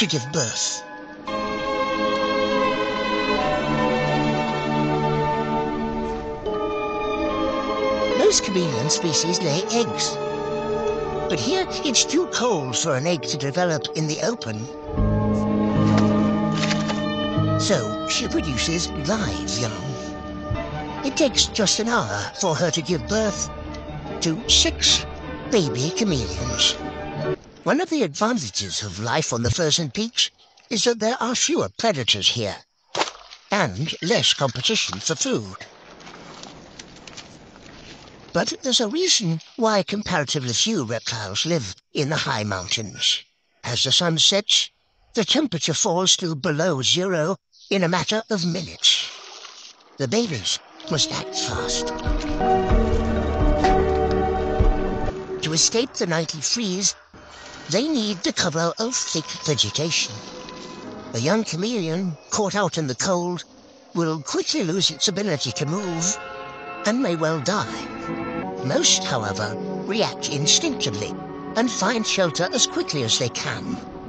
to give birth. Most chameleon species lay eggs. But here it's too cold for an egg to develop in the open. So she produces live young. It takes just an hour for her to give birth to six baby chameleons. One of the advantages of life on the frozen peaks is that there are fewer predators here and less competition for food. But there's a reason why comparatively few reptiles live in the high mountains. As the sun sets, the temperature falls to below zero in a matter of minutes. The babies must act fast. To escape the nightly freeze, they need the cover of thick vegetation. A young chameleon caught out in the cold will quickly lose its ability to move and may well die. Most, however, react instinctively and find shelter as quickly as they can.